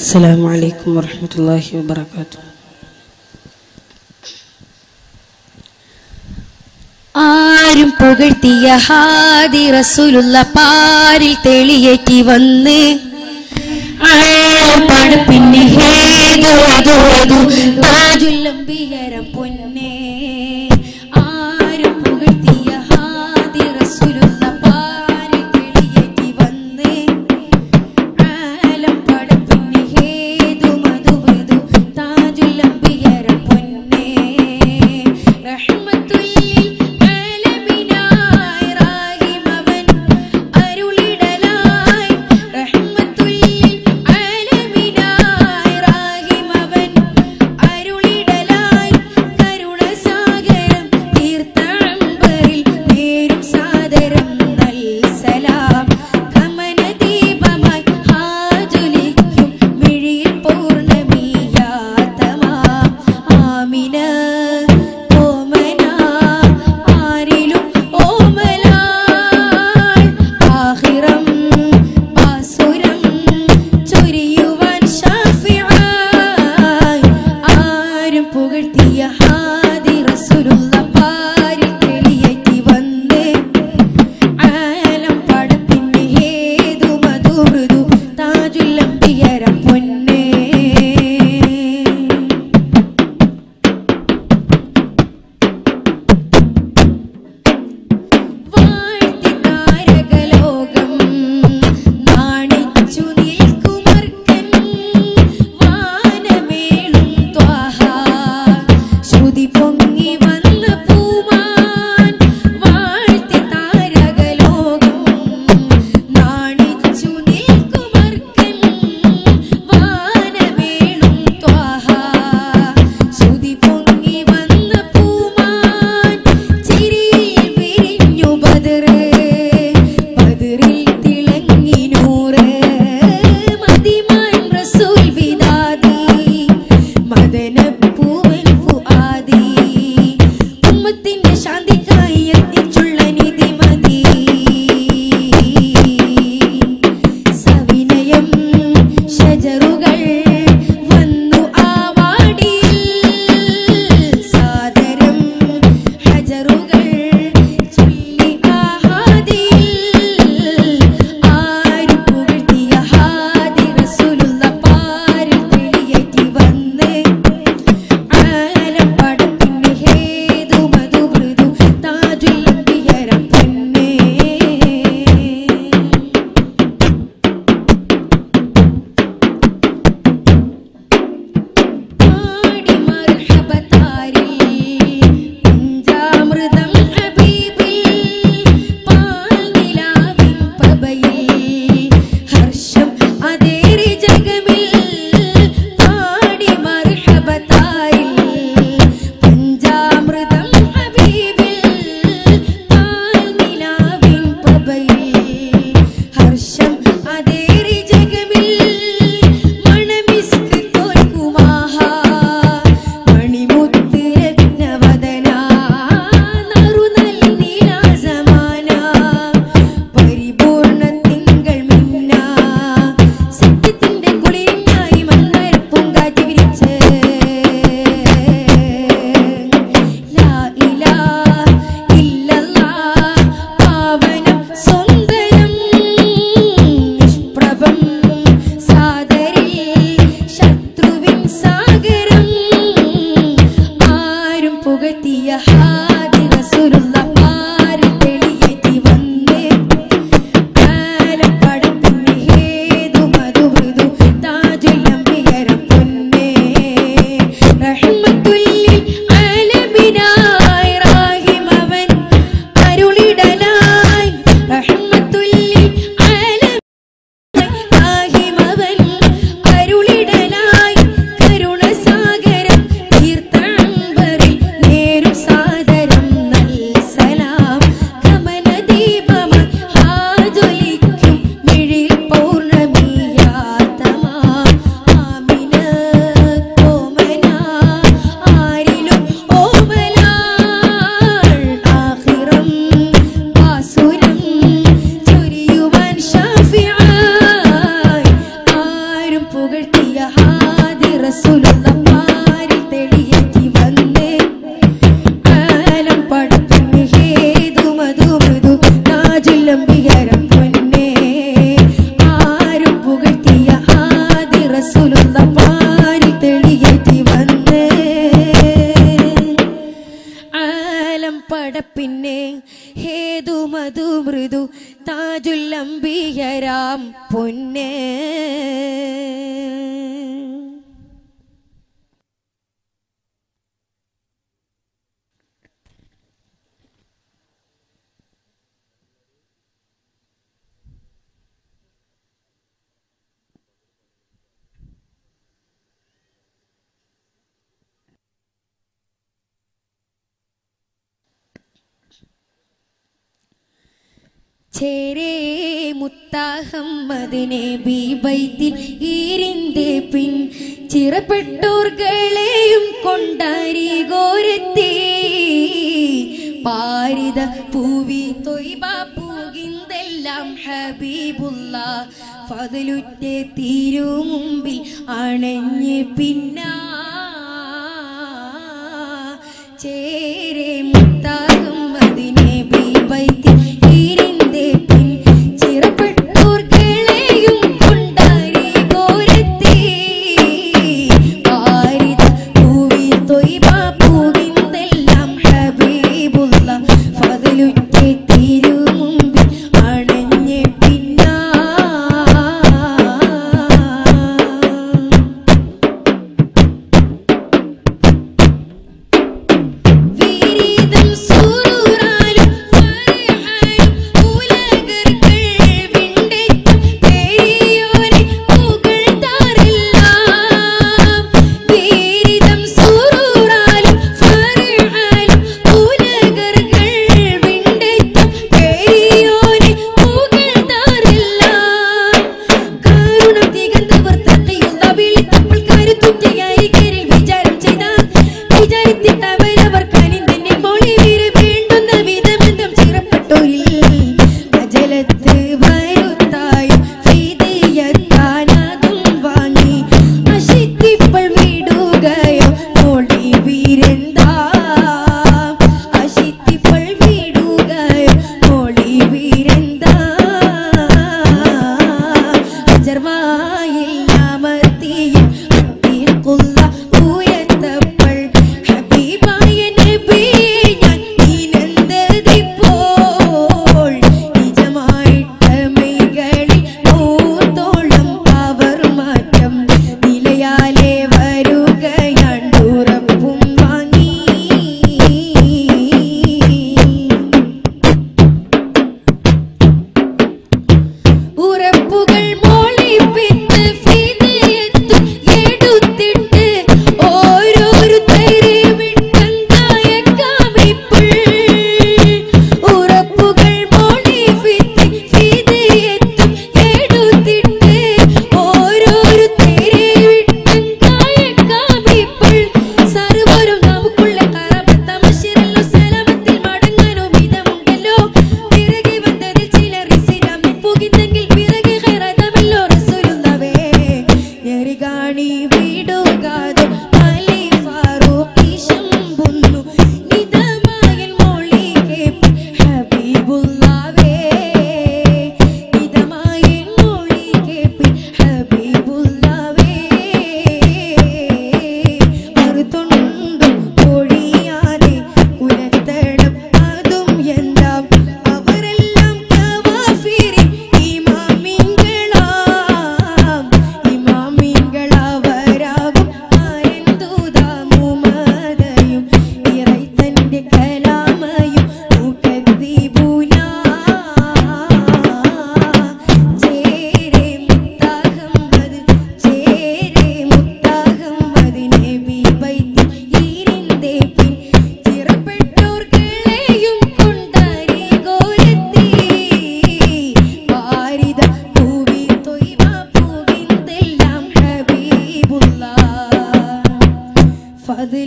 السلام عليكم ورحمة الله وبركاته ആരും പുകഴ്ത്തിയ ഹാദി റസൂലുള്ള പാരിൽ തെളിയേറ്റി വന്ന് പടപ്പിന്നെ താജുല്ലംബികരം മൃദു മൃദു താജുല്ലംബിയരാം പൊന്നേ. ചേരേ മുത്താഹമ്മദിനെ ബീബൈത്തിൽ ഈരിന്റെ പിൻ. ചിറപ്പെട്ടോർകളെയും കൊണ്ടരികോരത്തി പാരിത പൂവി തൊയ്ബ പൂകിന്തെല്ലാം ഹബീബുള്ള ഫതിലുറ്റേ തീരു മുമ്പിൽ അണഞ്ഞ് പിന്നാ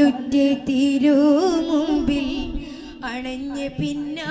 അരുളുറ്റേ തീരൂ മുമ്പിൽ അണഞ്ഞ പിന്നാ